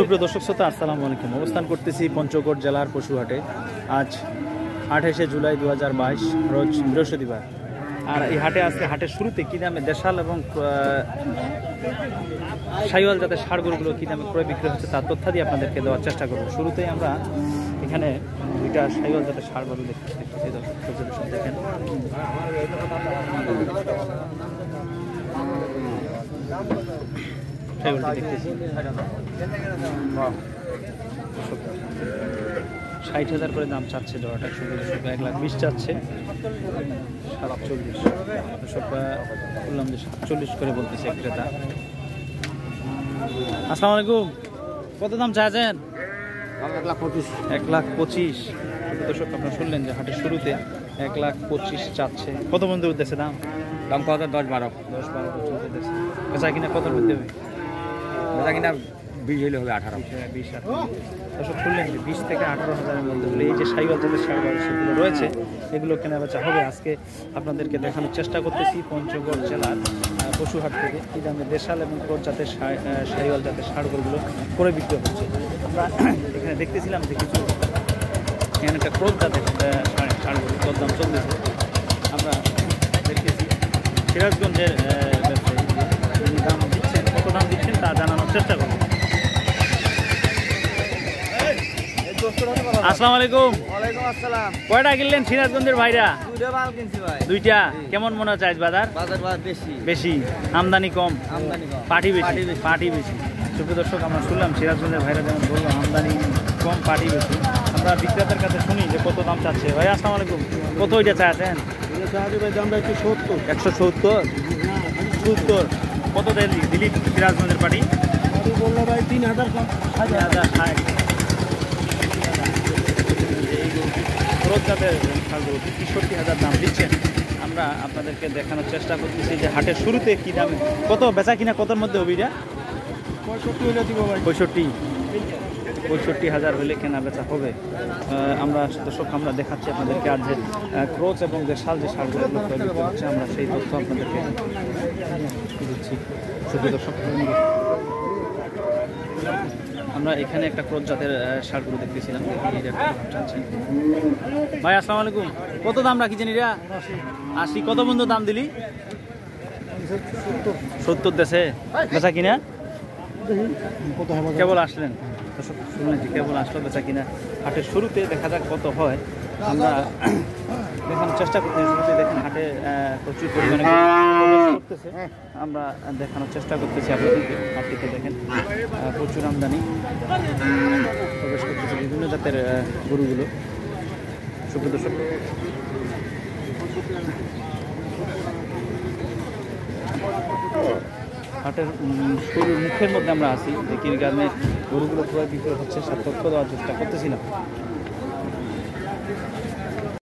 সুপ্রিয় দর্শক শ্রোতা, আসসালামু আলাইকুম। অবস্থান করতেছি পঞ্চগড় জেলার পশুহাটে। আজ আঠাশে জুলাই দু বাইশ, রোজ বৃহস্পতিবার। আর এই হাটে আজকে হাটের শুরুতে কী দামে দেশাল এবং সাইওয়াল যাতে সার গরুগুলো কী দামে ক্রয় বিক্রি হচ্ছে তার তথ্য দিয়ে আপনাদেরকে দেওয়ার চেষ্টা করব। শুরুতেই আমরা এখানে দুইটা সাইওয়াল যাতে সার গরু দেখতে দেখেন। দেখতেছি ষাট হাজার করে দাম চাচ্ছে জোড়াটা শুধু এক লাখ বিশ চাচ্ছে। সাতচল্লিশ দর্শক বললাম যে সাতচল্লিশ করে বলতেছে ক্রেতা। আসসালামু আলাইকুম। কত দাম চাইছেন? এক লাখ পঁচিশ। এক লাখ পঁচিশ দর্শক আপনারা শুনলেন যে হাটের শুরুতে এক লাখ পঁচিশ চাচ্ছে। কত বন্ধুর উদ্দেশ্যে দাম? দাম কত? দশ বারো। দশ বারো পর্যন্ত কিনা কত মধ্যে হবে? বেচা কিনা বিশ হলে হবে আঠারো। বিশ আঠারো শুনলেন বিশ। থেকে আঠারো হাজারের মধ্যে হলে এই যে সাইবাল জাতের সাইবাল সেগুলো রয়েছে, এগুলো কেনা বেচা হবে। আজকে আপনাদেরকে দেখানোর চেষ্টা করতেছি পঞ্চগড় জেলার পশুহাট থেকে। এই দামে দেশাল এবং কোর জাতের সাইওয়াল জাতের সারগরগুলো করে বিক্রি হচ্ছে। আমরা এখানে দেখতেছিলাম যে কিছু এখানে একটা ক্রোধ জাতের সারগরু কত দাম চলতেছে। আমরা দেখতেছি সিরাজগঞ্জের আহ, ব্যবসায়ী যে তিনি দাম দিচ্ছেন কত দাম দিচ্ছেন তা জানানোর চেষ্টা করব। আসসালামু আলাইকুম। ওয়ালাইকুম আসসালাম। কয়টা কিনলেন সিরাজগঞ্জের ভাইরা? দুটো মাল কিনছি ভাই। দুইটা? কেমন মনে হচ্ছে আজ বাজার? বাজার বাজার বেশি। বেশি? আমদানি কম? আমদানি কম। পাটি বেশি? পাটি বেশি। সুপ্রিয় দর্শক আমরা শুনলাম সিরাজগঞ্জের ভাইরা যেমন বলল আমদানি কম পাটি বেশি। আমরা বিক্রেতার কাছে শুনি যে কত দাম চাচ্ছে। ভাই আসসালামু আলাইকুম। কত ওইটা চাচ্ছেন ভাই দামটা একটু সত্তর? একশো সত্তর। সত্তর কত দিলি দিলি সিরাজগঞ্জের পাটি? তিন হাজার যাদের ছাগল তেষট্টি হাজার দাম দিচ্ছেন আমরা আপনাদেরকে দেখানোর চেষ্টা করতেছি যে হাটের শুরুতে কী দামে কত বেচা কিনা কতর মধ্যে হবে এটা পঁয়ষট্টি হলে দিব পঁয়ষট্টি। পঁয়ষট্টি হাজার হলে কেনা বেচা হবে। আমরা দর্শক আমরা দেখাচ্ছি আপনাদেরকে আর যে ক্রোচ এবং যে শাল যে শালগুলো বিক্রয় হচ্ছে আমরা সেই তথ্য আপনাদেরকে দিচ্ছি। শুধু দর্শক আমরা এখানে একটা ক্রোচ জাতের শালগুলো দেখতেছিলাম। ভাই, আসসালামু আলাইকুম। কত দাম রাখি জানি এটা আশি। কত বন্ধু দাম দিলি? সত্তর দেশে বেচা কিনা? কেবল আসলেন। শুনলেন যে কেবল আসলো, বেচা কিনা। হাটের শুরুতে দেখা যাক কত হয়। আমরা দেখানোর চেষ্টা করতে দেখেন, হাটে প্রচুর পরিমাণে করতেছে। আমরা দেখানোর চেষ্টা করতেছি আপনাদেরকে। হাটটিতে দেখেন প্রচুর আমদানি। প্রবেশ করতেছে বিভিন্ন জাতের গরুগুলো। সুপ্রিয় দর্শক হাটের শুরুর মুখের মধ্যে আমরা আছি। যে কি গ্রামে গরুগুলো ক্রয় বিক্রয় হচ্ছে। সে তথ্য দেওয়ার চেষ্টা করতেছিলাম